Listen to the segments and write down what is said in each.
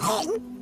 Abi.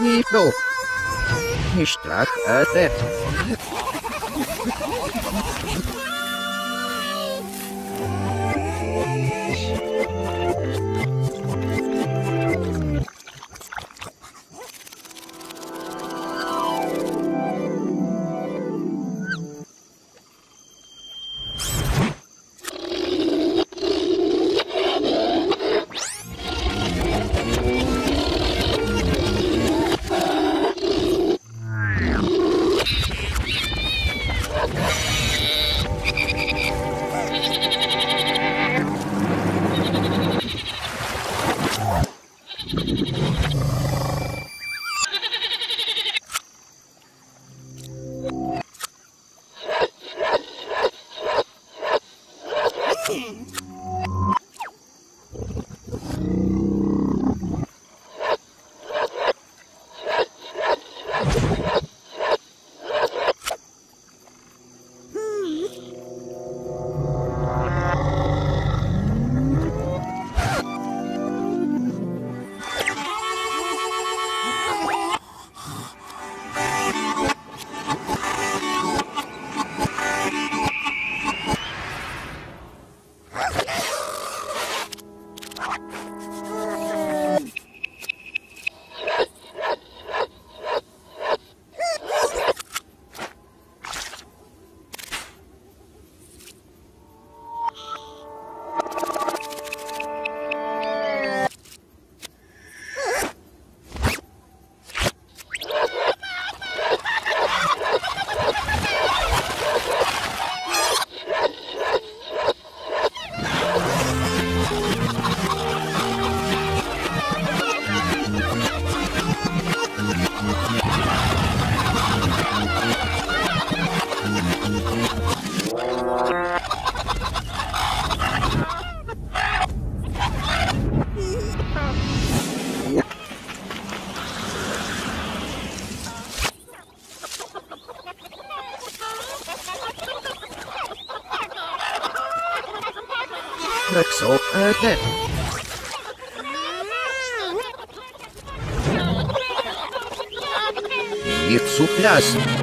Nito. Nistrak ate. Rexo Itsuplas.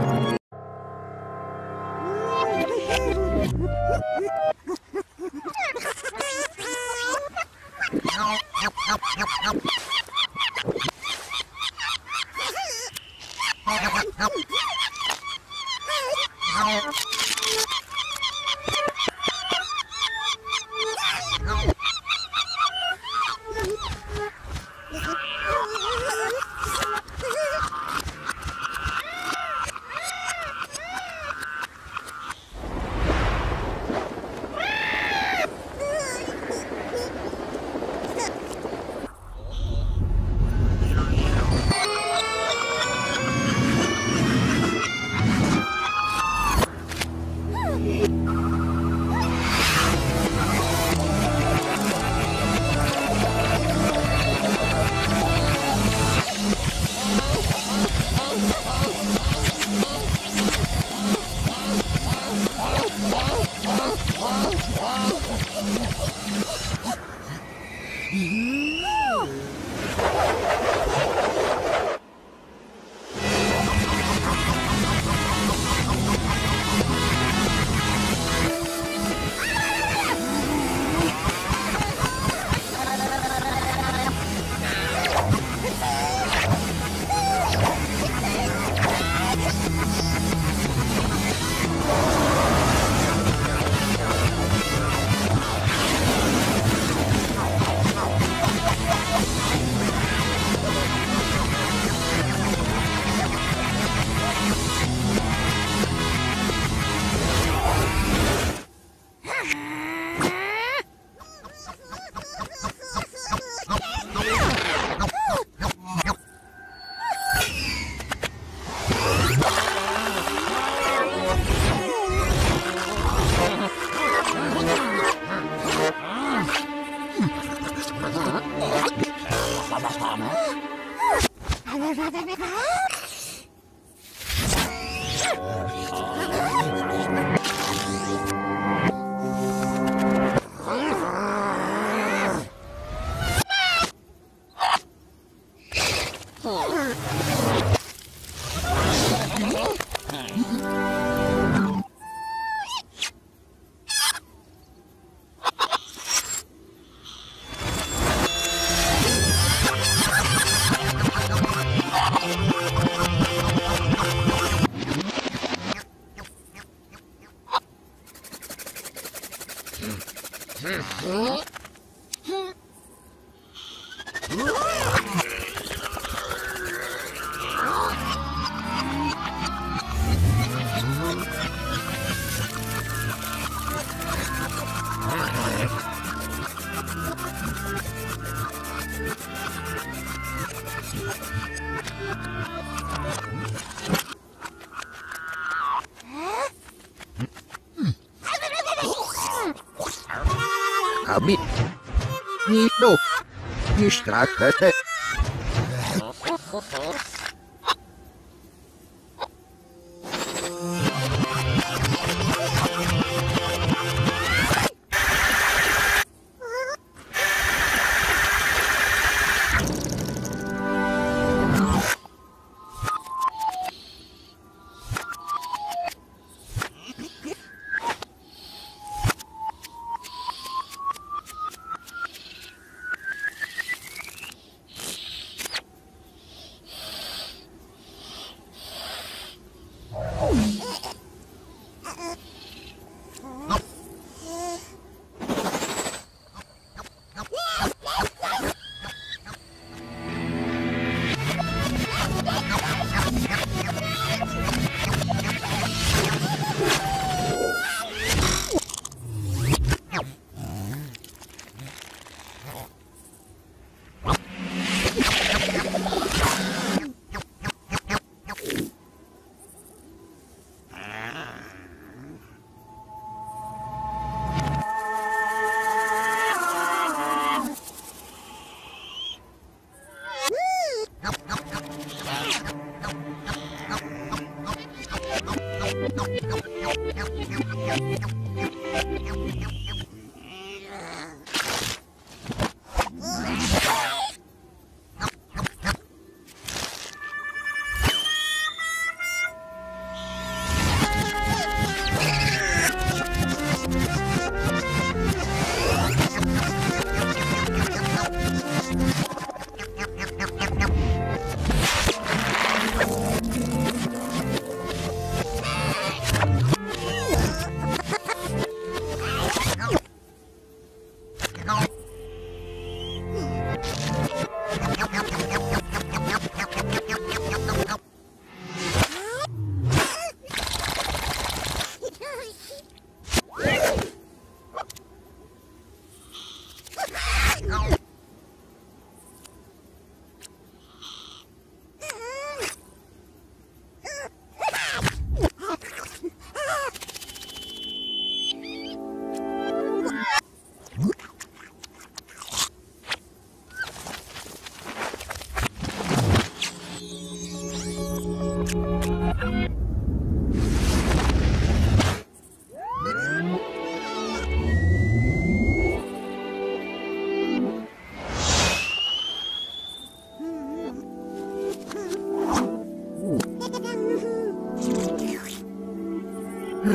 die Straße.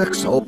So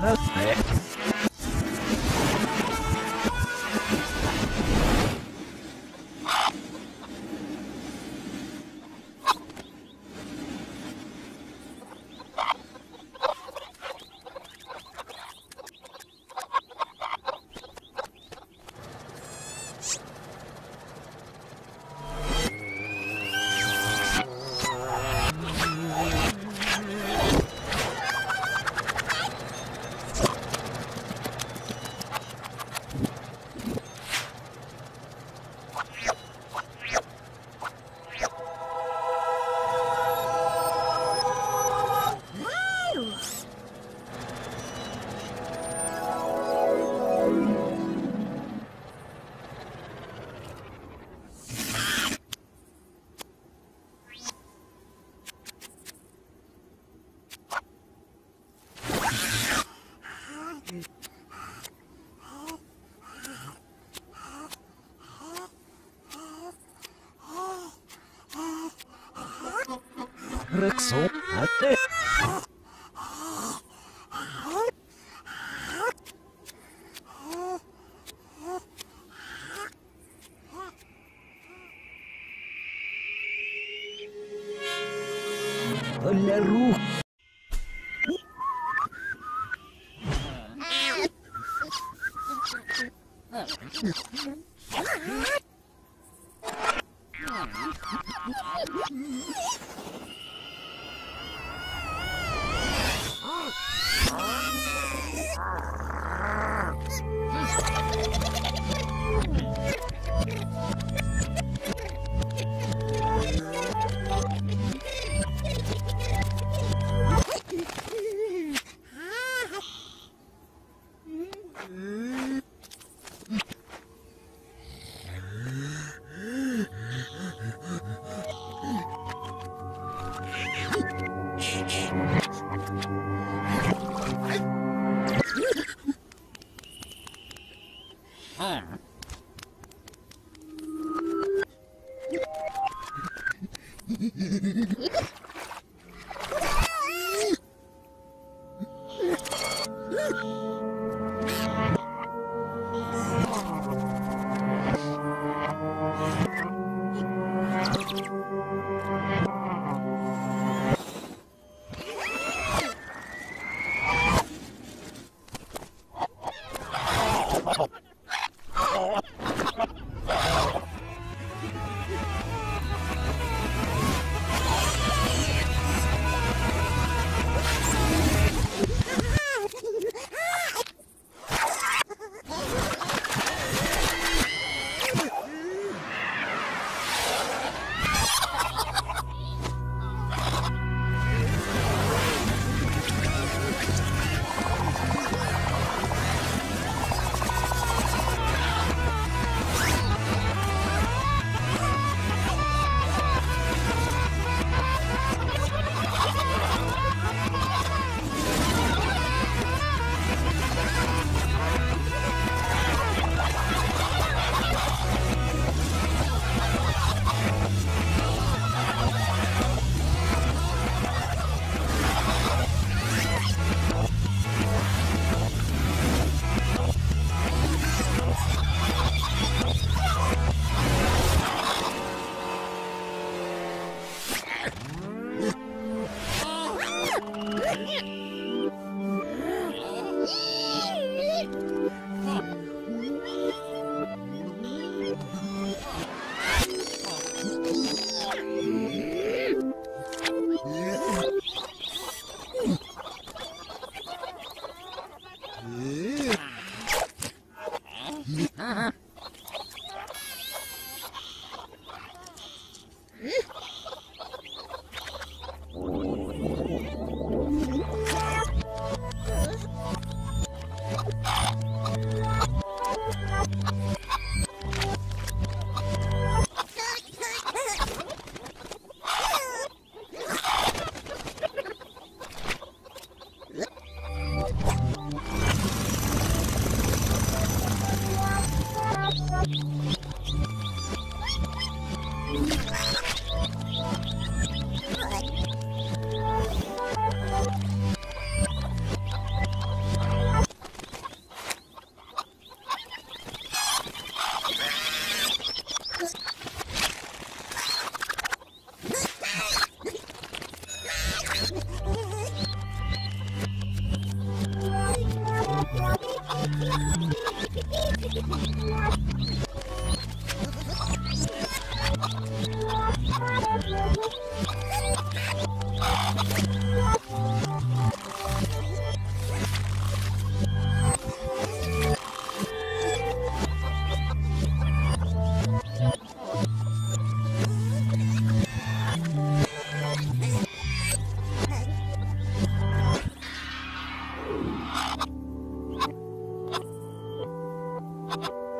Help.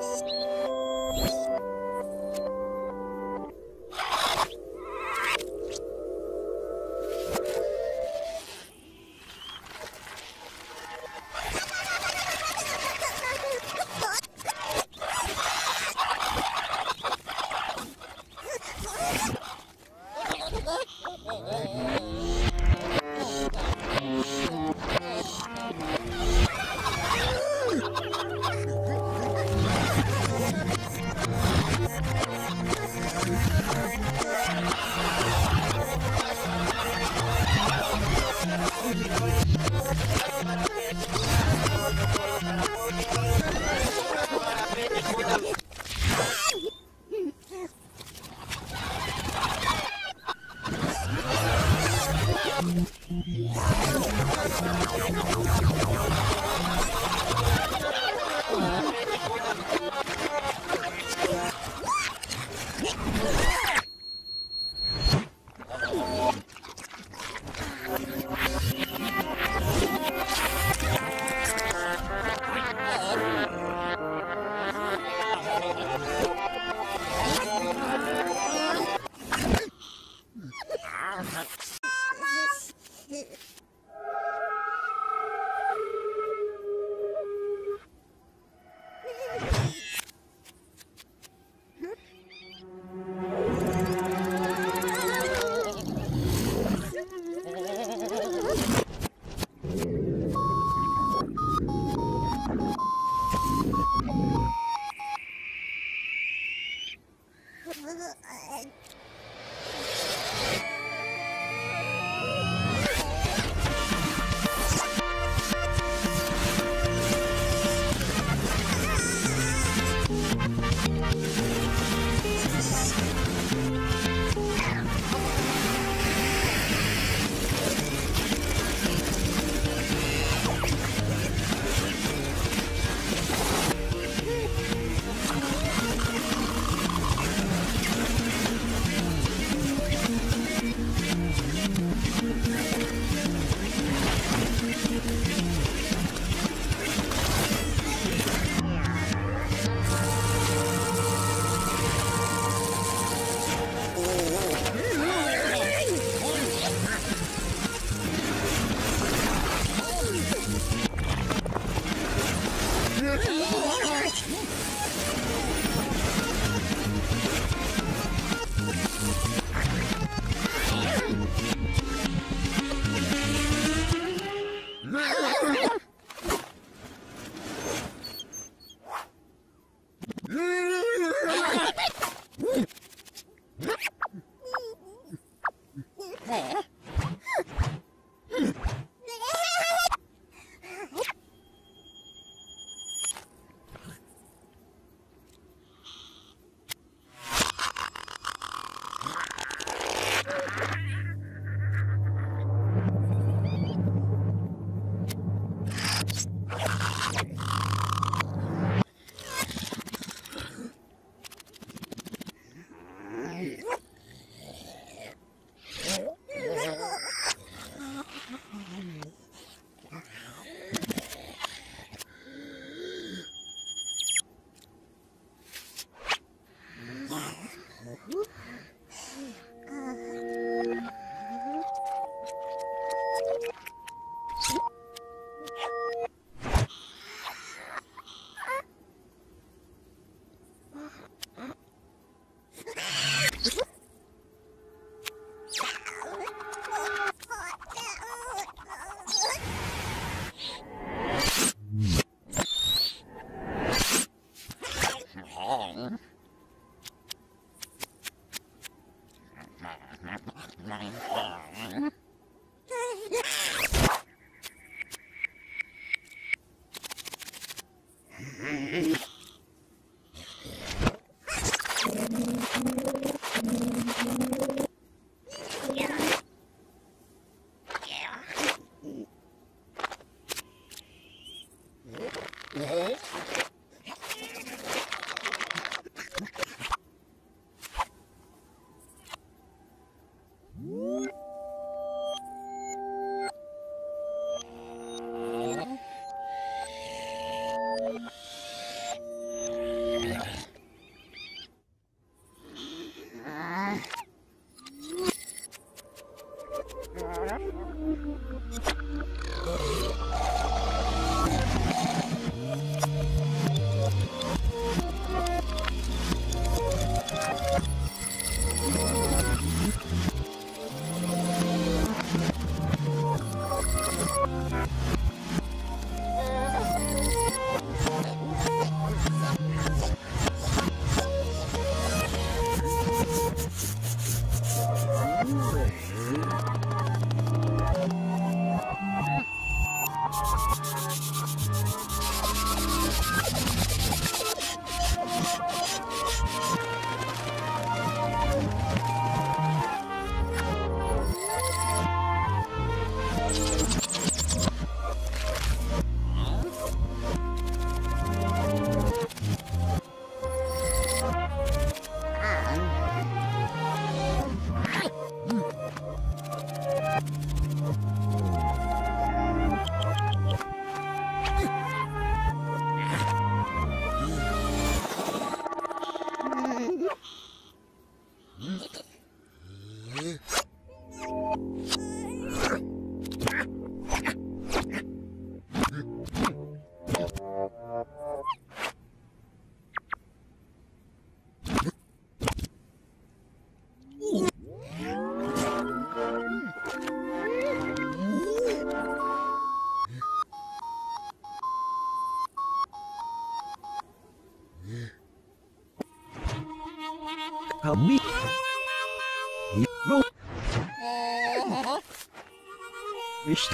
Thanks.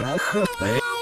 来喝水。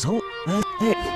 そ、え、え、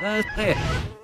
Uh, é.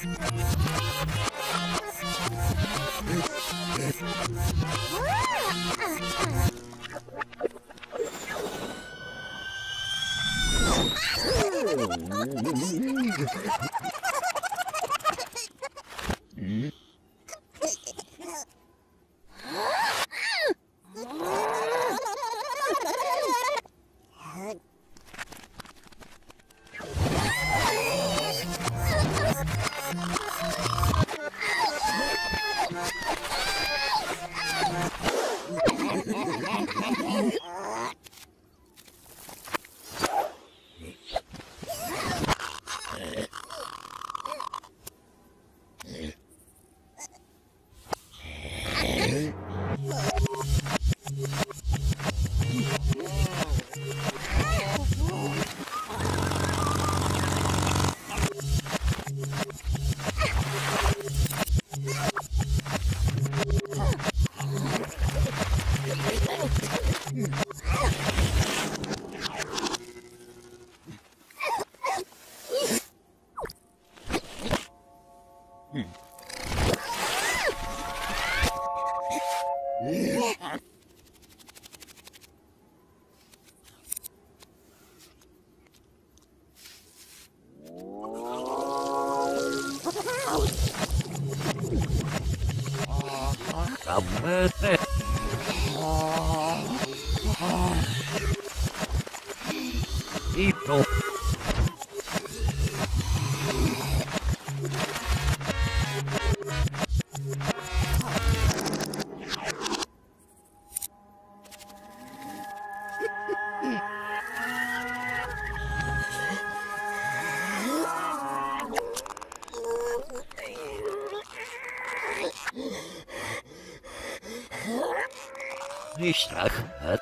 Peace. страшный страх, а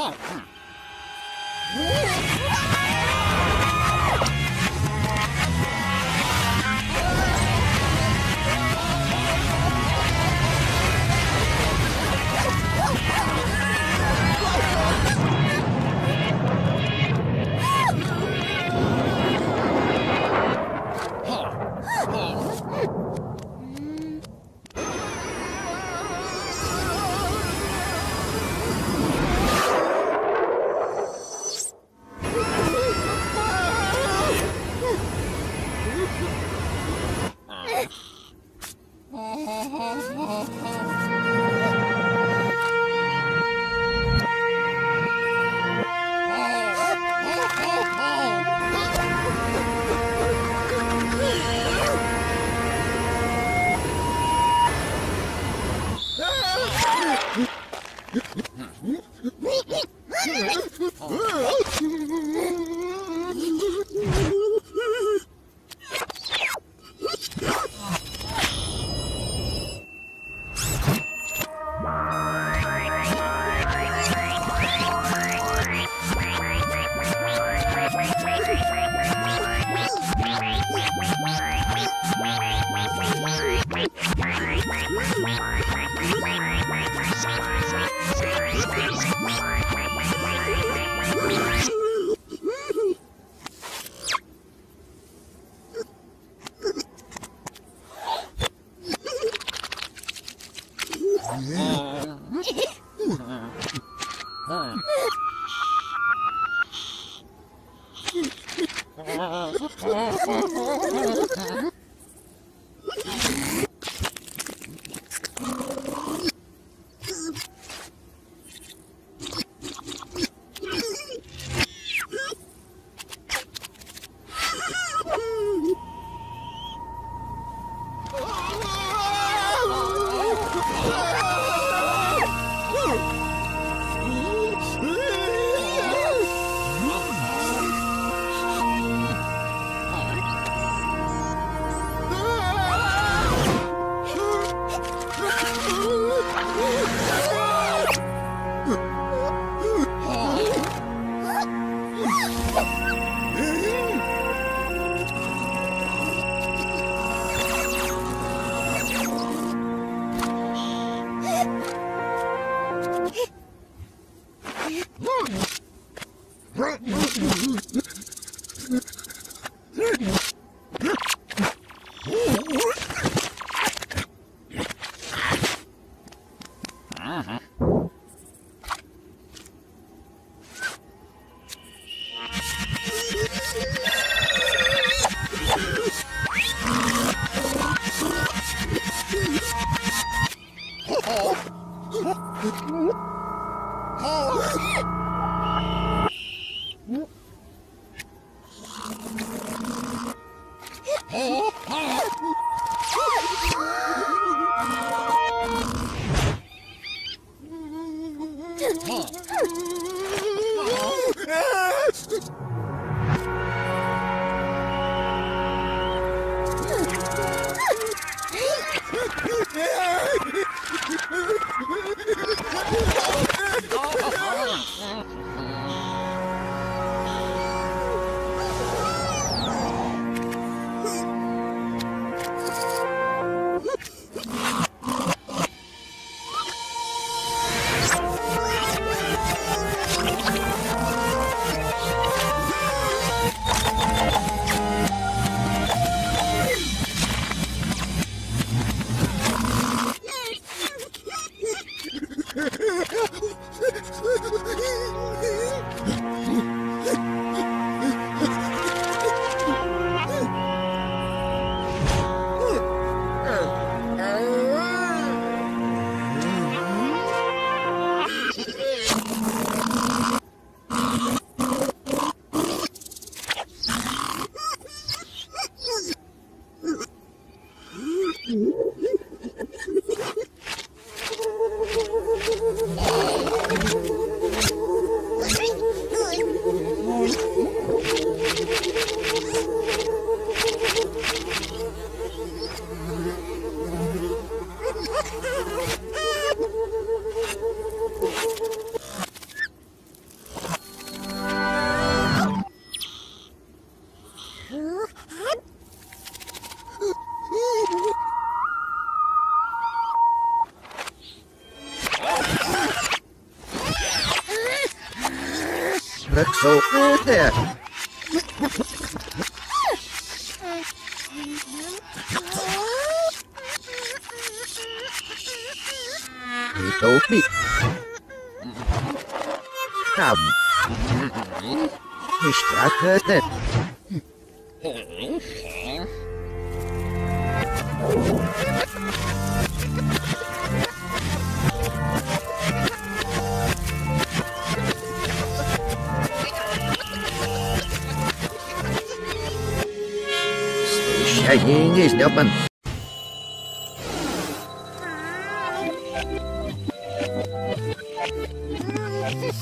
huh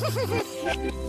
Ha ha ha!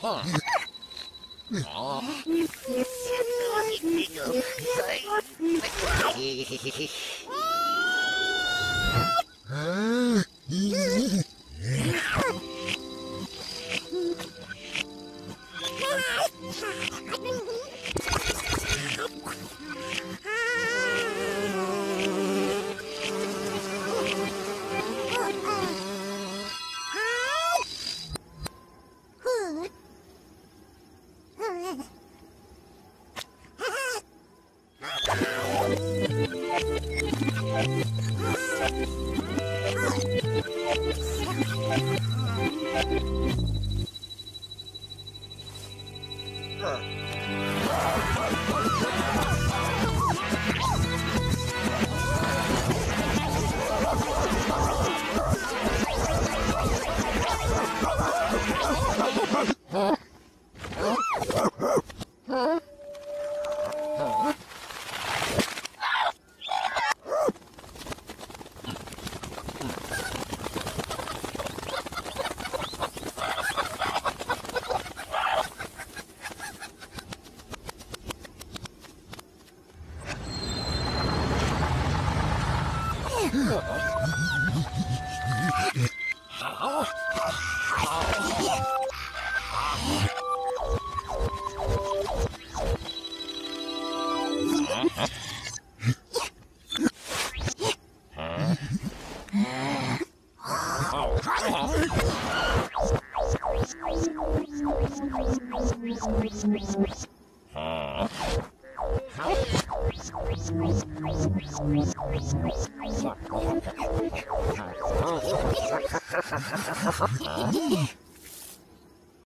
Huh. Ah. Aww.